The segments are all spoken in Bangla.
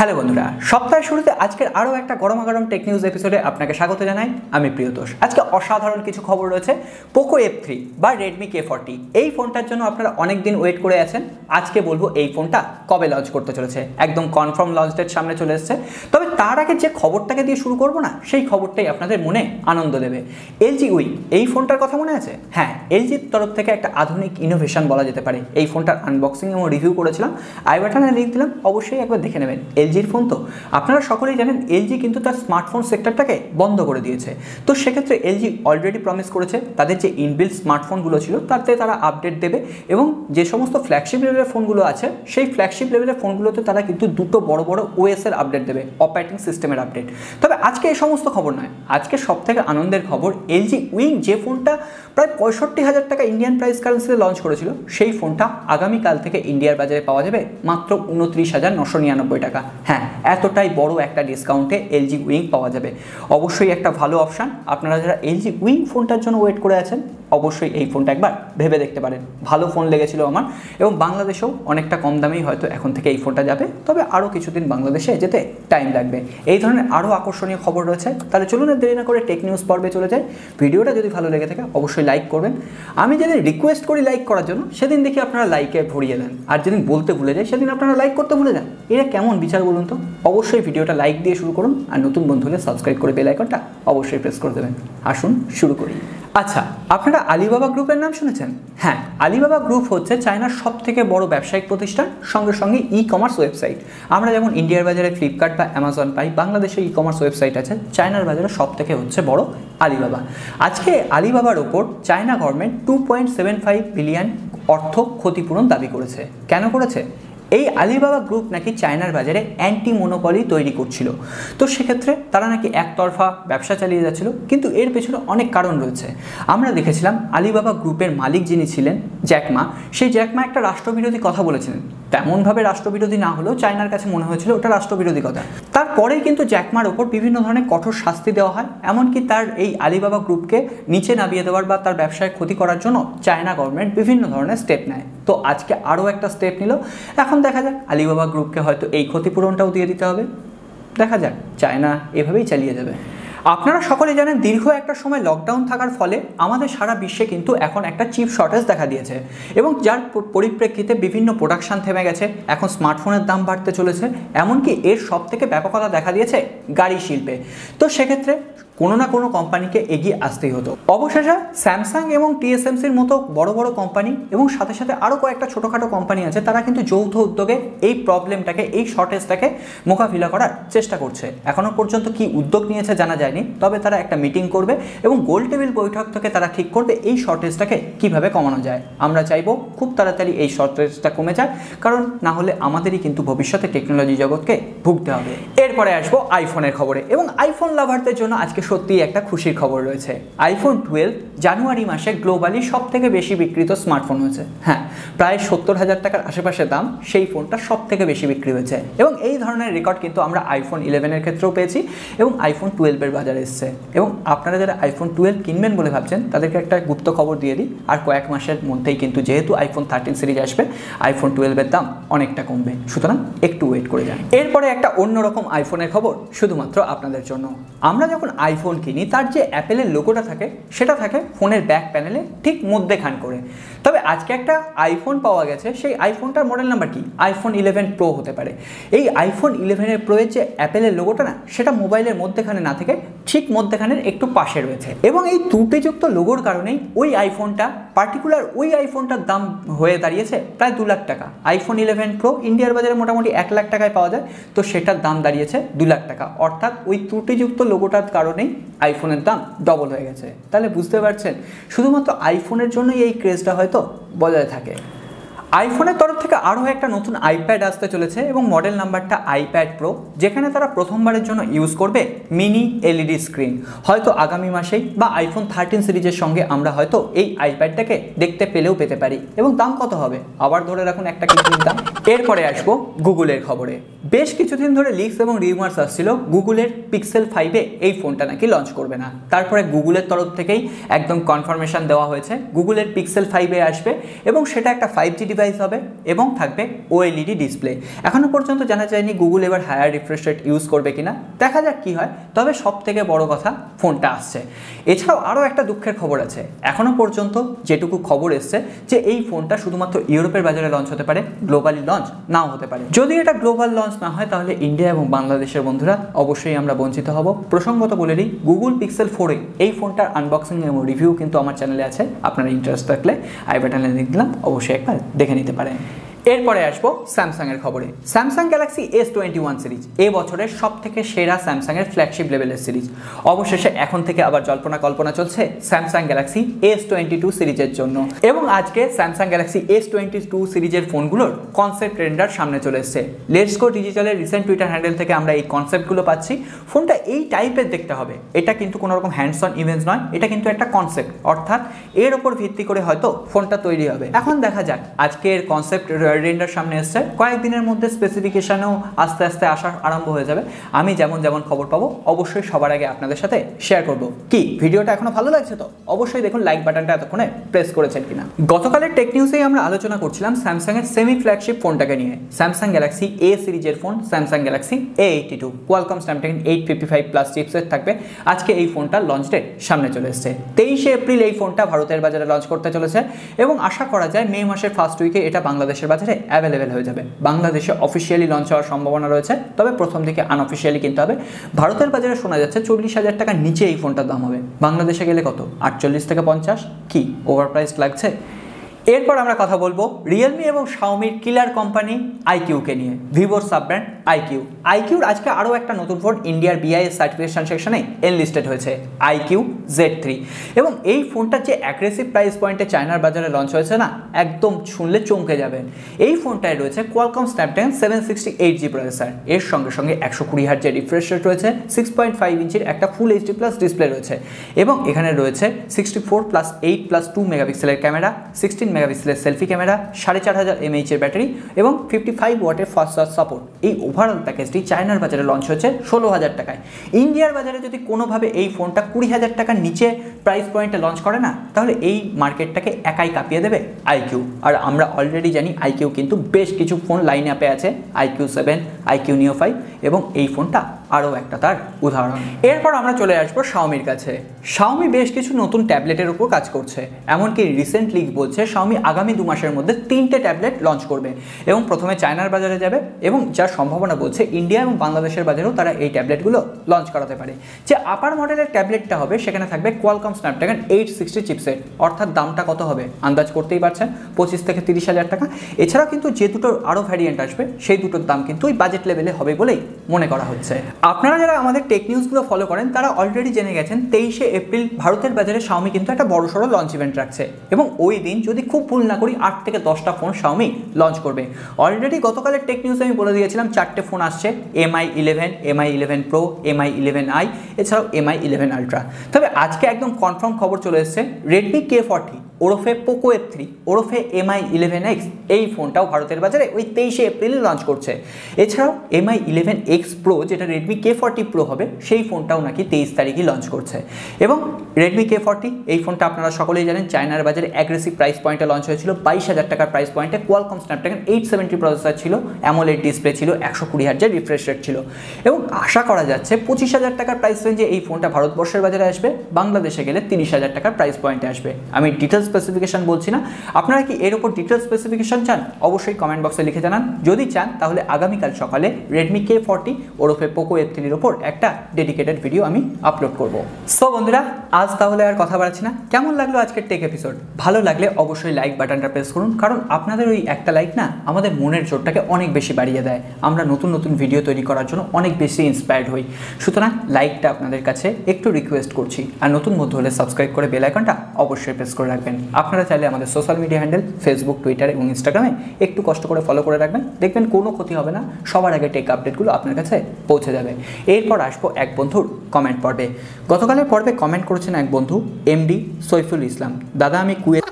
হ্যালো বন্ধুরা, সপ্তাহের শুরুতে আজকের আরও একটা গরমা গরম টেক নিউজ এপিসোডে আপনাকে স্বাগত জানাই, আমি প্রিয়তোষ। আজকে অসাধারণ কিছু খবর রয়েছে পোকো এফ থ্রি বা রেডমি কে ফর্টি এই ফোনটার জন্য আপনারা অনেক দিন ওয়েট করে আছেন, আজকে বলব এই ফোনটা কবে লঞ্চ করতে চলেছে, একদম কনফার্ম লঞ্চ ডেট সামনে চলে এসেছে। তবে তার আগে যে খবরটাকে দিয়ে শুরু করব না, সেই খবরটাই আপনাদের মনে আনন্দ দেবে। এলজি উই এই ফোনটার কথা মনে আছে? হ্যাঁ এলজির তরফ থেকে একটা আধুনিক ইনোভেশন বলা যেতে পারে। এই ফোনটার আনবক্সিং এবং রিভিউ করেছিলাম আই বাটনে লিঙ্ক দিলাম, অবশ্যই একবার দেখে নেবেন। এলজির ফোন তো? আপনারা সকলেই জানেন এলজি কিন্তু তার স্মার্টফোন সেক্টরটাকে বন্ধ করে দিয়েছে। তো সেক্ষেত্রে এলজি অলরেডি প্রমিস করেছে, তাদের যে ইনবিল্ড স্মার্টফোনগুলো ছিল, তাতে তারা আপডেট দেবে এবং যে সমস্ত ফ্ল্যাগশিপ লেভেলের ফোনগুলো আছে, সেই ফ্ল্যাগশিপ লেভেলের ফোনগুলোতে তারা কিন্তু দুটো বড় বড় ওএস এর আপডেট দেবে অপারেটিং সিস্টেমের আপডেট তবে আজকে এই সমস্ত খবর নয়, আজকে সব থেকে আনন্দের খবর এলজি উইং যে ফোনটা প্রায় পঁয়ষট্টি হাজার টাকা ইন্ডিয়ান প্রাইস কারেন্সিতে লঞ্চ করেছিল, সেই ফোনটা আগামীকাল থেকে ইন্ডিয়ার বাজারে পাওয়া যাবে মাত্র উনত্রিশ হাজার নশো নিরানব্বই টাকা। হ্যাঁ এতটাই বড় একটা ডিসকাউন্টে এলজি উইং পাওয়া যাবে। অবশ্যই একটা ভালো অপশান আপনারা যারা এলজি উইং ফোনটার জন্য ওয়েট করে আছেন, অবশ্যই এই ফোনটা একবার ভেবে দেখতে পারেন। ভালো ফোন লেগেছিল আমার এবং বাংলাদেশেও অনেকটা কম দামেই হয়তো এখন থেকে এই ফোনটা যাবে। তবে আরও কিছুদিন বাংলাদেশে যেতে টাইম লাগবে। এই ধরনের আরও আকর্ষণীয় খবর রয়েছে। তাহলে চলুন আর দেরি না করে টেক নিউজ পর্বে চলে যায় ভিডিওটা যদি ভালো লেগে থাকে, অবশ্যই লাইক করবেন। আমি যেদিন রিকোয়েস্ট করি লাইক করার জন্য, সেদিন দেখি আপনারা লাইকে ভরিয়ে দেন। আর যেদিন বলতে ভুলে যায় সেদিন আপনারা লাইক করতে ভুলে যান। এটা কেমন বিচার বলুন তো? অবশ্যই ভিডিওটা লাইক দিয়ে শুরু করুন আর নতুন বন্ধু হলে সাবস্ক্রাইব করে বেল আইকনটা অবশ্যই প্রেস করে দেবেন। আসুন শুরু করি। আচ্ছা আপনারা আলিবাবা গ্রুপের নাম শুনেছেন? হ্যাঁ আলিবাবা গ্রুপ হচ্ছে চায়নার সব থেকে বড় ব্যবসায়িক প্রতিষ্ঠান, সঙ্গে সঙ্গে ই কমার্স ওয়েবসাইট আমরা যেমন ইন্ডিয়ার বাজারে ফ্লিপকার্ট বা অ্যামাজন পাই, বাংলাদেশে ই কমার্স ওয়েবসাইট আছে, চায়নার বাজারে সব থেকে হচ্ছে বড় আলিবাবা। আজকে আলিবাবার ওপর China government two point seven five billion অর্থ ক্ষতিপূরণ দাবি করেছে। কেন করেছে? এই আলিবাবা গ্রুপ নাকি চায়নার বাজারে অ্যান্টি মোনোপলি তৈরি করছিল। তো সেক্ষেত্রে তারা নাকি একতরফা ব্যবসা চালিয়ে যাচ্ছিল, কিন্তু এর পেছনে অনেক কারণ রয়েছে। আমরা দেখেছিলাম আলিবাবা গ্রুপের মালিক যিনি ছিলেন, জ্যাকমা, সেই জ্যাকমা একটা রাষ্ট্রবিরোধী কথা বলেছিলেন। তেমনভাবে রাষ্ট্রবিরোধী না হলেও চায়নার কাছে মনে হয়েছিল ওটা রাষ্ট্রবিরোধী কথা। তারপরেই কিন্তু জ্যাকমার ওপর বিভিন্ন ধরনের কঠোর শাস্তি দেওয়া হয়, এমনকি তার এই আলিবাবা গ্রুপকে নিচে নামিয়ে দেওয়ার বা তার ব্যবসায় ক্ষতি করার জন্য চায়না গভর্নমেন্ট বিভিন্ন ধরনের স্টেপ নেয়। তো আজকে আরও একটা স্টেপ নিল। এখন দেখা যাক, আলিবাবা গ্রুপকে হয়তো এই ক্ষতিপূরণটাও দিয়ে দিতে হবে। দেখা যাক, চায়না এভাবেই চালিয়ে যাবে। আপনারা সকলে জানেন, দীর্ঘ একটা সময় লকডাউন থাকার ফলে আমাদের সারা বিশ্বে কিন্তু এখন একটা চিপ শর্টেজ দেখা দিয়েছে এবং যার পরিপ্রেক্ষিতে বিভিন্ন প্রোডাকশান থেমে গেছে। এখন স্মার্টফোনের দাম বাড়তে চলেছে। এমনকি এর সব থেকে ব্যাপকতা দেখা দিয়েছে গাড়ি শিল্পে। তো সেক্ষেত্রে কোনো না কোনো কোম্পানিকে এগিয়ে আসতেই হতো। অবশেষে স্যামসাং এবং টিএসএমসির মতো বড় বড় কোম্পানি এবং সাথে সাথে আরও কয়েকটা ছোটোখাটো কোম্পানি আছে, তারা কিন্তু যৌথ উদ্যোগে এই প্রবলেমটাকে, এই শর্টেজটাকে মোকাবিলা করার চেষ্টা করছে। এখনও পর্যন্ত কি উদ্যোগ নিয়েছে জানা যায়নি, তবে তারা একটা মিটিং করবে এবং গোল টেবিল বৈঠক থেকে তারা ঠিক করবে এই শর্টেজটাকে কীভাবে কমানো যায়। আমরা চাইব খুব তাড়াতাড়ি এই শর্টেজটা কমে যায়, কারণ না হলে আমাদেরই কিন্তু ভবিষ্যতে টেকনোলজি জগৎকে ভুগতে হবে। এরপরে আসব আইফোনের খবরে এবং আইফোন লাভারদের জন্য আজকে সত্যিই একটা খুশির খবর রয়েছে। আইফোন টুয়েলভ জানুয়ারি মাসে গ্লোবালি সব থেকে বেশি বিক্রিত স্মার্টফোন হয়েছে। হ্যাঁ প্রায় সত্তর হাজার টাকার আশেপাশে দাম সেই ফোনটা সব থেকে বেশি বিক্রি হয়েছে। এবং এই ধরনের রেকর্ড কিন্তু আমরা আইফোন ইলেভেনের ক্ষেত্রেও পেয়েছি এবং আইফোন টুয়েলভের বাজারে এসছে। এবং আপনারা যারা আইফোন টুয়েলভ কিনবেন বলে ভাবছেন, তাদেরকে একটা গুপ্ত খবর দিয়ে দিই। আর কয়েক মাসের মধ্যেই কিন্তু যেহেতু আইফোন থার্টিন সিরিজ আসবে আইফোন টুয়েলভের দাম অনেকটা কমবে। সুতরাং একটু ওয়েট করে যান। এরপরে একটা অন্যরকম আইফোনের খবর শুধুমাত্র আপনাদের জন্য। আমরা যখন আইফোন কিনি, তার যে অ্যাপেলের লোগোটা থাকে, সেটা থাকে ফোনের ব্যাক প্যানেলে ঠিক মধ্যেখান করে। তবে আজকে একটা আইফোন পাওয়া গেছে, সেই আইফোনটার মডেল নাম্বার কি? আইফোন ইলেভেন প্রো হতে পারে। এই আইফোন ইলেভেনের প্রোয়ের যে অ্যাপেলের লোগোটা না, সেটা মোবাইলের মধ্যেখানে না থেকে ঠিক মধ্যেখানের একটু পাশে রয়েছে। এবং এই ত্রুটিযুক্ত লোগোর কারণেই ওই আইফোনটা পার্টিকুলার ওই আইফোনটার দাম হয়ে দাঁড়িয়েছে প্রায় দু লাখ টাকা। আইফোন ইলেভেন প্রো ইন্ডিয়ার বাজারে মোটামুটি এক লাখ টাকায় পাওয়া যায়, তো সেটার দাম দাঁড়িয়েছে দু লাখ টাকা। অর্থাৎ ওই ত্রুটিযুক্ত লোগোটার কারণেই আইফোনের দাম ডবল হয়ে গেছে। তাহলে বুঝতে পারছেন, শুধুমাত্র আইফোনের জন্যই এই ক্রেজটা হয়তো বজায় থাকে। আইফোনের তরফ থেকে আরও একটা নতুন আইপ্যাড আসতে চলেছে এবং মডেল নাম্বারটা আইপ্যাড প্রো, যেখানে তারা প্রথমবারের জন্য ইউজ করবে মিনি এলইডি স্ক্রিন। হয়তো আগামী মাসেই বা আইফোন থার্টিন সিরিজের সঙ্গে আমরা হয়তো এই আইপ্যাডটাকে দেখতে পেলেও পেতে পারি। এবং দাম কত হবে? আবার ধরে রাখুন একটা কিডনির দাম। এরপরে আসব গুগলের খবরে। বেশ কিছুদিন ধরে লিক্স এবং রিউমার্স আসছিল, গুগলের পিক্সেল ফাইভে এই ফোনটা নাকি লঞ্চ করবে না। তারপরে গুগলের তরফ থেকেই একদম কনফার্মেশন দেওয়া হয়েছে, গুগলের পিক্সেল ফাইভে আসবে এবং সেটা একটা ফাইভ জি ডিভাইস হবে এবং থাকবে ওএলইডি ডিসপ্লে এখনও পর্যন্ত জানা যায়নি গুগল এবার হায়ার রিফ্রেশ রেট ইউজ করবে কিনা। দেখা যাক কী হয়, তবে সব থেকে বড় কথা ফোনটা আসছে। এছাড়াও আরও একটা দুঃখের খবর আছে। এখনও পর্যন্ত যেটুকু খবর এসছে যে এই ফোনটা শুধুমাত্র ইউরোপের বাজারে লঞ্চ হতে পারে গ্লোবালি লঞ্চ নাও হতে পারে। যদি এটা গ্লোবাল লঞ্চ না হয়, তাহলে ইন্ডিয়া এবং বাংলাদেশের বন্ধুরা অবশ্যই আমরা বঞ্চিত হব। প্রসঙ্গত বলে দিই গুগল পিক্সেল ফোরে এই ফোনটার আনবক্সিং এবং রিভিউ কিন্তু আমার চ্যানেলে আছে। আপনার ইন্টারেস্ট থাকলে আই বাটনে দিলাম, অবশ্যই একবার দেখে নিতে পারেন এরপরে আসব স্যামসাংয়ের খবরে। Samsung Galaxy S twenty one series এ বছরের সব থেকে সেরা স্যামসাংয়ের ফ্ল্যাগশিপ লেভেলের সিরিজ অবশেষে এখন থেকে আবার জল্পনা কল্পনা চলছে Samsung Galaxy S twenty two সিরিজের জন্য। এবং আজকে Samsung Galaxy S twenty two সিরিজের ফোনগুলোর কনসেপ্ট রেন্ডার সামনে চলে এসছে। লেটসকো ডিজিটালের রিসেন্ট টুইটার হ্যান্ডেল থেকে আমরা এই কনসেপ্টগুলো পাচ্ছি। ফোনটা এই টাইপের দেখতে হবে। এটা কিন্তু কোনো রকম হ্যান্ডস অন ইমেজ নয়, এটা কিন্তু একটা কনসেপ্ট অর্থাৎ এর ওপর ভিত্তি করে হয়তো ফোনটা তৈরি হবে। এখন দেখা যাক আজকের কনসেপ্ট রেন্ডার সামনে এসছে। কয়েকদিনের মধ্যে স্পেসিফিকেশানও আস্তে আস্তে আসা আরম্ভ হয়ে যাবে। আমি যেমন যেমন খবর পাবো, অবশ্যই সবার আগে আপনাদের সাথে শেয়ার করব। কি, ভিডিওটা এখনও ভালো লাগছে তো? অবশ্যই দেখুন লাইক বাটনটা এতক্ষণে প্রেস করেছেন কিনা। গতকালের টেক নিউজেই আমরা আলোচনা করছিলাম স্যামসাং এর সেমি ফ্ল্যাগশিপ ফোনটাকে নিয়ে। স্যামসাং গ্যালাক্সি এ সিরিজের phone Samsung Galaxy A eighty two Qualcomm Snapdragon eight fifty five plus chipset থাকবে। আজকে এই ফোনটা লঞ্চ ডেট সামনে চলে এসছে। তেইশে এপ্রিল এই ফোনটা ভারতের বাজারে লঞ্চ করতে চলেছে এবং আশা করা যায় মে মাসের ফার্স্ট উইকে এটা বাংলাদেশের বাজারে অ্যাভেলেবেল হয়ে যাবে। বাংলাদেশে অফিসিয়ালি লঞ্চ হওয়ার সম্ভাবনা রয়েছে, তবে প্রথম দিকে আনঅফিসিয়ালি কিনতে হবে। ভারতের বাজারে শোনা যাচ্ছে চল্লিশ হাজার টাকার নিচে এই ফোনটার দাম হবে। বাংলাদেশে গেলে কত? আটচল্লিশ থেকে পঞ্চাশ? কি ওভার প্রাইস লাগছে? এরপর আমরা কথা বলব রিয়েলমি এবং শাওমির কিলার কোম্পানি আইকিউকে নিয়ে ভিভোর সাব ব্র্যান্ড আইকিউ আইকিউর আজকে আরও একটা নতুন ফোন ইন্ডিয়ার বিআইএস সার্টিফিকেশন সেকশনে এনলিস্টেড হয়েছে আইকিউ জেড থ্রি এবং এই ফোনটার যে অ্যাগ্রেসিভ প্রাইস পয়েন্টে চায়নার বাজারে লঞ্চ হয়েছে না, একদম শুনলে চমকে যাবেন। এই ফোনটায় রয়েছে Qualcomm Snapdragon seven sixty eight G processor এর সঙ্গে সঙ্গে একশো কুড়ি হার্জের রিফ্রেশ রেট রয়েছে সিক্স পয়েন্ট ফাইভ ইঞ্চির একটা ফুল এইচডি প্লাস ডিসপ্লে রয়েছে। এবং এখানে রয়েছে sixty four plus eight plus two মেগাপিক্সেলের ক্যামেরা সিক্সটিন মেগাপিক্সেলের সেলফি ক্যামেরা, সাড়ে চার হাজার এমএইচের ব্যাটারি এবং ফিফটি ফাইভ ওয়াটের ফাস্ট চার্জ সাপোর্ট এই ওভারঅল প্যাকেজটি চায়নার বাজারে লঞ্চ হয়েছে ষোলো হাজার টাকায়। ইন্ডিয়ার বাজারে যদি কোনোভাবে এই ফোনটা কুড়ি হাজার টাকার নিচে প্রাইস পয়েন্টে লঞ্চ করে না, তাহলে এই মার্কেটটাকে একাই কাঁপিয়ে দেবে আইকিউ আর আমরা অলরেডি জানি আইকিউ কিন্তু বেশ কিছু ফোন লাইন অ্যাপে আছে iQOO seven iQOO Neo five এবং এই ফোনটা আরও একটা তার উদাহরণ। এরপর আমরা চলে আসব শাওমির কাছে। শাওমি বেশ কিছু নতুন ট্যাবলেটের উপর কাজ করছে। এমনকি রিসেন্ট লিগ বলছে, শাওমি আগামী দু মাসের মধ্যে তিনটে ট্যাবলেট লঞ্চ করবে এবং প্রথমে চায়নার বাজারে যাবে এবং যার সম্ভাবনা বলছে ইন্ডিয়া এবং বাংলাদেশের বাজারেও তারা এই ট্যাবলেটগুলো লঞ্চ করাতে পারে। যে আপার মডেলের ট্যাবলেটটা হবে, সেখানে থাকবে Qualcomm Snapdragon eight sixty chipset অর্থাৎ দামটা কত হবে? আন্দাজ করতেই পারছেন, পঁচিশ থেকে তিরিশ হাজার টাকা। এছাড়াও কিন্তু যে দুটো আরও ভ্যারিয়েন্ট আসবে, সেই দুটোর দাম কিন্তু ওই বাজেট লেভেলে হবে বলেই মনে করা হচ্ছে। আপনারা যারা আমাদের টেক নিউজগুলো ফলো করেন, তারা অলরেডি জেনে গেছেন তেইশে এপ্রিল ভারতের বাজারে শাওমি কিন্তু একটা বড় সড়ো লঞ্চ ইভেন্ট রাখছে এবং ওই দিন যদি খুব ভুল না করি আট থেকে দশটা ফোন শাওমি লঞ্চ করবে। অলরেডি গতকালের টেক নিউজে আমি বলে দিয়েছিলাম চারটে ফোন আসছে Mi eleven Mi eleven pro Mi eleven i এছাড়াও এমআই ইলেভেন আলট্রা তবে আজকে একদম কনফার্ম খবর চলে এসছে রেডমি কে ফর্টি ওরফে পোকো এফ থ্রি ওরফে এমআই ইলেভেন এক্স এই ফোনটাও ভারতের বাজারে ওই তেইশে এপ্রিলে লঞ্চ করছে। এছাড়াও এমআই ইলেভেন এক্স প্রো যেটা রেডমি কে ফর্টি প্রো হবে, সেই ফোনটাও নাকি তেইশ তারিখই লঞ্চ করছে। এবং রেডমি কে ফর্টি এই ফোনটা আপনারা সকলেই জানেন, চায়নার বাজারে অ্যাগ্রেসিভ প্রাইস পয়েন্টে লঞ্চ হয়েছিল, বাইশ হাজার টাকার প্রাইস পয়েন্টে Qualcomm Snapdragon eight seventy processor ছিল অ্যামোলেড ডিসপ্লে ছিল, একশো কুড়ি হাজার রিফ্রেশ রেট ছিল। এবং আশা করা যাচ্ছে পঁচিশ হাজার টাকার প্রাইস রেঞ্জে এই ফোনটা ভারতবর্ষের বাজারে আসবে, বাংলাদেশে গেলে তিরিশ হাজার টাকার প্রাইস পয়েন্টে আসবে। আমি ডিটেলস স্পেসিফিকেশন বলছি না। আপনারা কি এর উপর ডিটেলস স্পেসিফিকেশন চান? অবশ্যই কমেন্ট বক্সে লিখে জানান। যদি চান, তাহলে আগামীকাল সকালে রেডমি কে ফর্টি ওরফে পোকো এফ থ্রির ওপর একটা ডেডিকেটেড ভিডিও আমি আপলোড করব। সো বন্ধুরা, আজ তাহলে আর কথা বাড়াচ্ছি না। কেমন লাগল আজকের টেক এপিসোড ভালো লাগলে অবশ্যই লাইক বাটনটা প্রেস করুন, কারণ আপনাদের ওই একটা লাইক না, আমাদের মনের জোরটাকে অনেক বেশি বাড়িয়ে দেয়। আমরা নতুন নতুন ভিডিও তৈরি করার জন্য অনেক বেশি ইন্সপায়ার্ড হই। সুতরাং লাইকটা আপনাদের কাছে একটু রিকোয়েস্ট করছি। আর নতুন মধ্যে হলে সাবস্ক্রাইব করে বেল আইকনটা অবশ্যই প্রেস করে রাখবেন। আপনারা চাইলে আমাদের social media handle Facebook Twitter এবং ইনস্টাগ্রামে একটু কষ্ট করে ফলো করে রাখবেন। দেখবেন কোনো ক্ষতি হবে না, সবার আগে টেক আপডেটগুলো আপনার কাছে পৌঁছে যাবে। এরপর আসব এক বন্ধুর কমেন্ট পর্বে। গতকালের পর্বে কমেন্ট করেছেন এক বন্ধু এমডি সৈফুল ইসলাম। দাদা, আমি কুয়েত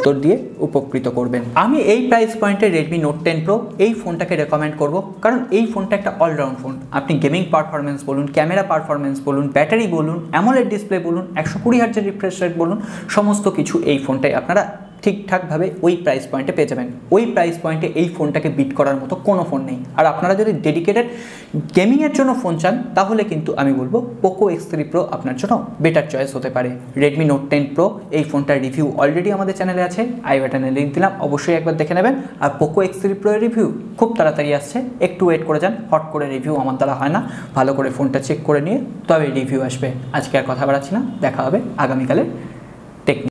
উত্তর দিয়ে উপকৃত করবেন। আমি এই প্রাইস পয়েন্টে রেডমি নোট টেন প্রো এই ফোনটাকে রেকমেন্ড করব, কারণ এই ফোনটা একটা অলরাউন্ড ফোন আপনি গেমিং পারফরমেন্স বলুন ক্যামেরা পারফরমেন্স বলুন ব্যাটারি বলুন অ্যামোলেড ডিসপ্লে বলুন, একশো কুড়ি হাজার রিফ্রেশ রেট বলুন, সমস্ত কিছু এই ফোনটাই আপনারা ঠিকঠাকভাবে ওই প্রাইস পয়েন্টে পেয়ে যাবেন। ওই প্রাইস পয়েন্টে এই ফোনটাকে বিট করার মতো কোনো ফোন নেই। আর আপনারা যদি ডেডিকেটেড গেমিংয়ের জন্য ফোন চান, তাহলে কিন্তু আমি বলব পোকো এক্স থ্রি প্রো আপনার জন্য বেটার চয়েস হতে পারে। রেডমি নোট টেন প্রো এই ফোনটার রিভিউ অলরেডি আমাদের চ্যানেলে আছে। আই বাটনে লিঙ্ক দিলাম, অবশ্যই একবার দেখে নেবেন। আর Poco X three pro review খুব তাড়াতাড়ি আসছে। একটু ওয়েট করে যান, হট করে রিভিউ আমার দ্বারা হয় না। ভালো করে ফোনটা চেক করে নিয়ে তবে রিভিউ আসবে। আজকে আর কথা বাড়াচ্ছি না। দেখা হবে আগামীকালের